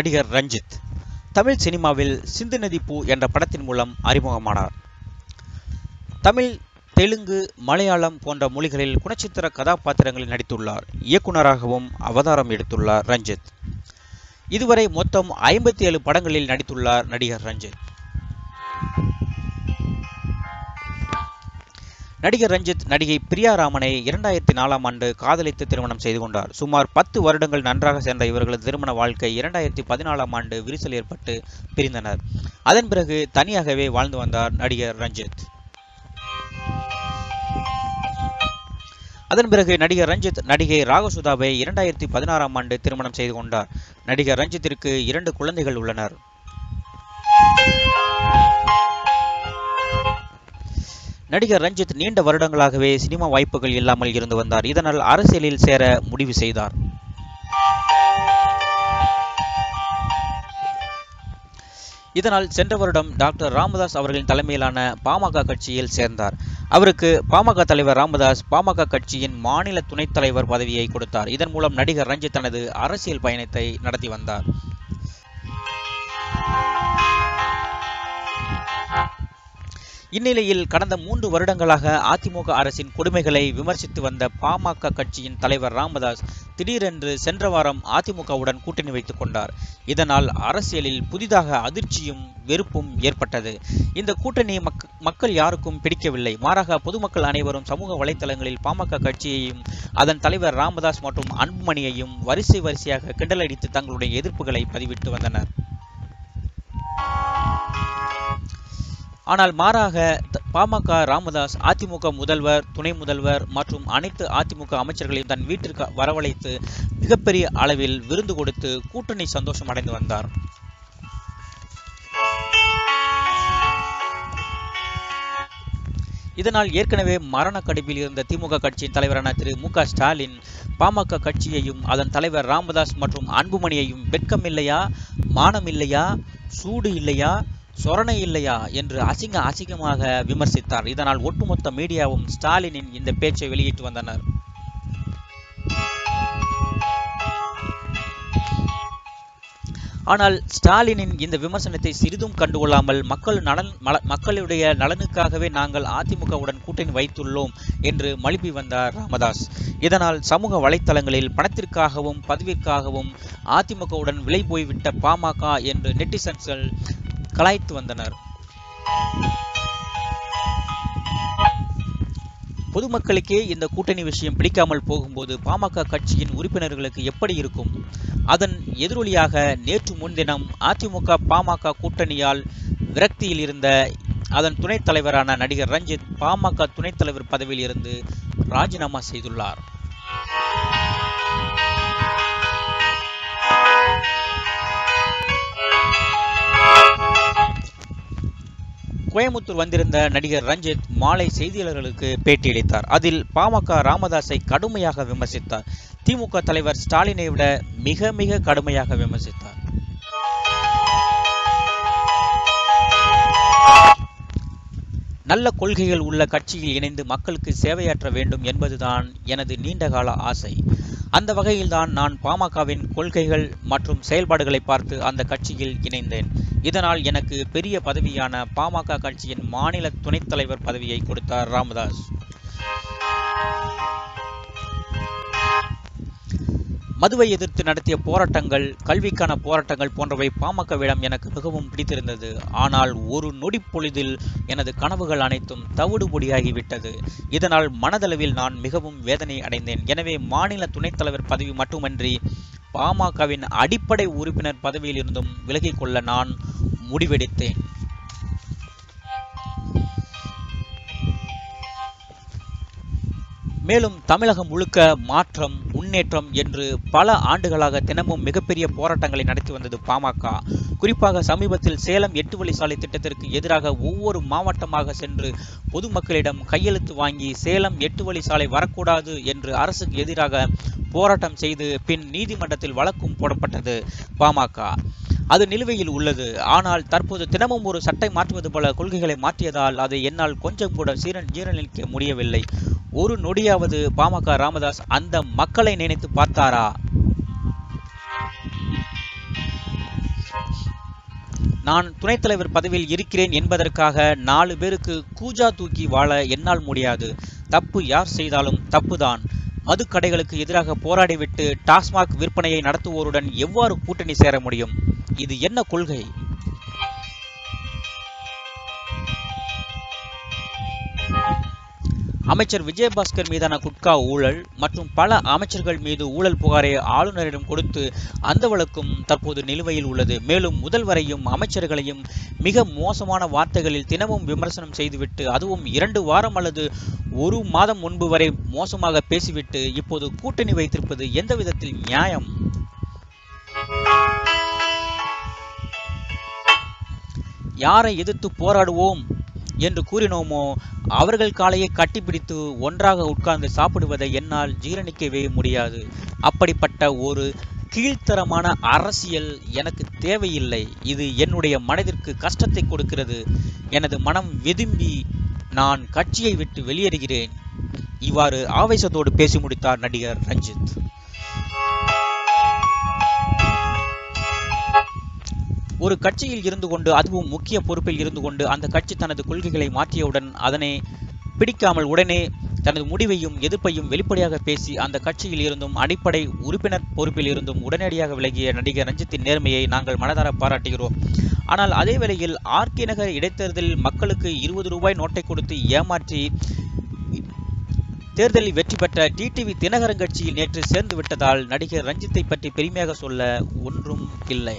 நடிகர் ரஞ்சித். தமிழ் சினிமாவில் சிந்து நதி பூ என்ற படத்தின் மூலம் அறிமுகமானார். தமிழ் தெலுங்கு மலையாளம் போன்ற மொழிகளில் குணச்சித்திர கதாபாத்திரங்களில் நடித்துள்ளார். இயக்குனராகவும் அவதாரம் எடுத்துள்ளார் ரஞ்சித். இதுவரை மொத்தம் ஐம்பத்தி ஏழு படங்களில் நடித்துள்ளார் நடிகர் ரஞ்சித். நடிகர் ரஞ்சித் நடிகை பிரியா ராமனை இரண்டாயிரத்தி நாலாம் ஆண்டு காதலித்து திருமணம் செய்து கொண்டார். சுமார் பத்து வருடங்கள் நன்றாக சேர்ந்த இவர்களது திருமண வாழ்க்கை இரண்டாயிரத்தி பதினாலாம் ஆண்டு விரிசல் ஏற்பட்டு பிரிந்தனர். அதன் பிறகு தனியாகவே வாழ்ந்து வந்தார் நடிகர் ரஞ்சித். அதன் பிறகு நடிகர் ரஞ்சித் நடிகை ராகசுதாவை இரண்டாயிரத்தி பதினாறாம் ஆண்டு திருமணம் செய்து கொண்டார். நடிகர் ரஞ்சித்திற்கு இரண்டு குழந்தைகள் உள்ளனர். நடிகர் ரஞ்சித் நீண்ட வருடங்களாகவே சினிமா வாய்ப்புகள் இல்லாமல் இருந்து வந்தார். இதனால் அரசியலில் சேர முடிவு செய்தார். இதனால் சென்ற வருடம் டாக்டர் ராமதாஸ் அவர்களின் தலைமையிலான பாமக கட்சியில் சேர்ந்தார். அவருக்கு பாமக தலைவர் ராமதாஸ் பாமக கட்சியின் மாநில துணைத் தலைவர் பதவியை கொடுத்தார். இதன் மூலம் நடிகர் ரஞ்சித் தனது அரசியல் பயணத்தை நடத்தி வந்தார். இந்நிலையில் கடந்த மூன்று வருடங்களாக அதிமுக அரசின் கொடுமைகளை விமர்சித்து வந்த பாமக கட்சியின் தலைவர் ராமதாஸ் திடீரென்று சென்ற வாரம் அதிமுகவுடன் கூட்டணி வைத்துக் கொண்டார். இதனால் அரசியலில் புதிதாக அதிர்ச்சியும் வெறுப்பும் ஏற்பட்டது. இந்த கூட்டணி மக் மக்கள் யாருக்கும் பிடிக்கவில்லை. மாறாக பொதுமக்கள் அனைவரும் சமூக வலைதளங்களில் பாமக கட்சியையும் அதன் தலைவர் ராமதாஸ் மற்றும் அன்புமணியையும் வரிசை வரிசையாக கிண்டலடித்து தங்களுடைய எதிர்ப்புகளை பதிவிட்டு வந்தனர். ஆனால் மாறாக பாமக ராமதாஸ் அதிமுக முதல்வர் துணை முதல்வர் மற்றும் அனைத்து அதிமுக அமைச்சர்களையும் தன் வீட்டிற்கு வரவழைத்து மிகப்பெரிய அளவில் விருந்து கொடுத்து கூட்டணி சந்தோஷம் அடைந்து வந்தார். இதனால் ஏற்கனவே மரண கடுப்பில் இருந்த திமுக கட்சியின் தலைவரான திரு மு ஸ்டாலின் பாமக கட்சியையும் அதன் தலைவர் ராமதாஸ் மற்றும் அன்புமணியையும் வெட்கம் இல்லையா மானம் இல்லையா சூடு இல்லையா சொரணை இல்லையா என்று அசிங்க அசிங்கமாக விமர்சித்தார். இதனால் ஒட்டுமொத்த மீடியாவும் ஸ்டாலினின் இந்த பேச்சை வெளியிட்டு வந்தனர். ஆனால் ஸ்டாலினின் இந்த விமர்சனத்தை சிறிதும் கண்டுகொள்ளாமல் மக்கள் நலன் மக்களுடைய நலனுக்காகவே நாங்கள் அதிமுகவுடன் கூட்டணி வைத்துள்ளோம் என்று மழுப்பி வந்தார் ராமதாஸ். இதனால் சமூக வலைத்தளங்களில் பணத்திற்காகவும் பதவிக்காகவும் அதிமுகவுடன் விலை போய்விட்ட பாமக என்று நெட்டிசன்ஸ்கள் கலாய்த்து வந்தனர். பொதுமக்களுக்கே இந்த கூட்டணி விஷயம் பிடிக்காமல் போகும்போது பாமக கட்சியின் உறுப்பினர்களுக்கு எப்படி இருக்கும்? அதன் எதிரொலியாக நேற்று முன்தினம் அதிமுக பாமக கூட்டணியால் விரக்தியில் இருந்த அதன் துணைத் தலைவரான நடிகர் ரஞ்சித் பாமக துணைத் தலைவர் பதவியில் இருந்து ராஜினாமா செய்துள்ளார். கோயமுத்தூர் வந்திருந்த நடிகர் ரஞ்சித் மாலை செய்தியாளர்களுக்கு பேட்டியளித்தார். அதில் பாமக ராமதாஸை கடுமையாக விமர்சித்தார். திமுக தலைவர் ஸ்டாலினை விட மிக மிக கடுமையாக விமர்சித்தார். நல்ல கொள்கைகள் உள்ள கட்சியில் இணைந்து மக்களுக்கு சேவையாற்ற வேண்டும் என்பதுதான் எனது நீண்டகால ஆசை. அந்த வகையில்தான் நான் பாமகவின் கொள்கைகள் மற்றும் செயல்பாடுகளை பார்த்து அந்த கட்சியில் இணைந்தேன். இதனால் எனக்கு பெரிய பதவியான பாமக கட்சியின் மாநில துணைத் தலைவர் பதவியை கொடுத்தார் ராமதாஸ். மதுவை எதிர்த்து நடத்திய போராட்டங்கள் கல்விக்கான போராட்டங்கள் போன்றவை பாமகவிடம் எனக்கு மிகவும் பிடித்திருந்தது. ஆனால் ஒரு நொடி பொழுதில் எனது கனவுகள் அனைத்தும் தவிடுபொடியாகிவிட்டது இதனால் மனதளவில் நான் மிகவும் வேதனை அடைந்தேன். எனவே மாநில துணைத் தலைவர் பதவி மட்டுமன்றி பாமகவின் அடிப்படை உறுப்பினர் பதவியில் இருந்தும் விலகிக் கொள்ள நான் முடிவெடுத்தேன். மேலும் தமிழகம் முழுக்க மாற்றம் முன்னேற்றம் என்று பல ஆண்டுகளாக தினமும் மிகப்பெரிய போராட்டங்களை நடத்தி வந்தது பாமக. குறிப்பாக சமீபத்தில் சேலம் எட்டு வழி சாலை திட்டத்திற்கு எதிராக ஒவ்வொரு மாவட்டமாக சென்று பொதுமக்களிடம் கையெழுத்து வாங்கி சேலம் எட்டு வழி சாலை வரக்கூடாது என்று அரசுக்கு எதிராக போராட்டம் செய்து பின் நீதிமன்றத்தில் வழக்கும் போடப்பட்டது பாமக. அது நிலுவையில் உள்ளது. ஆனால் தற்போது தினமும் ஒரு சட்டை மாற்றுவது போல கொள்கைகளை மாற்றியதால் அதை என்னால் கொஞ்சம் கூட சீரன் ஜீரணிக்க முடியவில்லை. ஒரு நொடியாவது பாமக ராமதாஸ் அந்த மக்களை நினைத்து பார்த்தாரா? நான் துணைத் தலைவர் பதவியில் இருக்கிறேன் என்பதற்காக நாலு பேருக்கு கூஜா தூக்கி வாழ என்னால் முடியாது. தப்பு யார் செய்தாலும் தப்புதான். மது கடைகளுக்கு எதிராக போராடிவிட்டு டாஸ்மாக் விற்பனையை நடத்துவோருடன் எவ்வாறு கூட்டணி சேர முடியும்? இது என்ன கொள்கை? அமைச்சர் விஜயபாஸ்கர் மீதான குட்கா ஊழல் மற்றும் பல அமைச்சர்கள் மீது ஊழல் புகாரை ஆளுநரிடம் கொடுத்து அந்த வழக்கும் தற்போது நிலுவையில் உள்ளது. மேலும் முதல்வரையும் அமைச்சர்களையும் மிக மோசமான வார்த்தைகளில் தினமும் விமர்சனம் செய்துவிட்டு அதுவும் இரண்டு வாரம் அல்லது ஒரு மாதம் முன்பு வரை மோசமாக பேசிவிட்டு இப்போது கூட்டணி வைத்திருப்பது எந்த விதத்தில் நியாயம்? யாரை எதிர்த்து போராடுவோம்? என்று கூறினோமோ அவர்கள் காலையை கட்டிப்பிடித்து ஒன்றாக உட்கார்ந்து சாப்பிடுவதை என்னால் ஜீரணிக்கவே முடியாது. அப்படிப்பட்ட ஒரு கீழ்த்தரமான அரசியல் எனக்கு தேவையில்லை. இது என்னுடைய மனதிற்கு கஷ்டத்தை கொடுக்கிறது. எனது மனம் வெதும்பி நான் கட்சியை விட்டு வெளியேறுகிறேன். இவ்வாறு ஆவேசத்தோடு பேசி முடித்தார் நடிகர் ரஞ்சித். ஒரு கட்சியில் இருந்து கொண்டு அதுவும் முக்கிய பொறுப்பில் இருந்து கொண்டு அந்த கட்சி தனது கொள்கைகளை மாற்றியவுடன் அதனை பிடிக்காமல் உடனே தனது முடிவையும் எதிர்ப்பையும் வெளிப்படையாக பேசி அந்த கட்சியில் இருந்தும் அடிப்படை உறுப்பினர் பொறுப்பில் இருந்தும் உடனடியாக விலகிய நடிகர் ரஞ்சித்தின் நேர்மையை நாங்கள் மனதார பாராட்டுகிறோம். ஆனால் அதே வேளையில் ஆர்கே நகர் இடைத்தேர்தலில் மக்களுக்கு இருபது ரூபாய் நோட்டை கொடுத்து ஏமாற்றி தேர்தலில் வெற்றி பெற்ற டிடிவி தினகரன் கட்சியில் நேற்று சேர்ந்து விட்டதால் நடிகர் ரஞ்சித்தை பற்றி பெருமையாக சொல்ல ஒன்றும் இல்லை.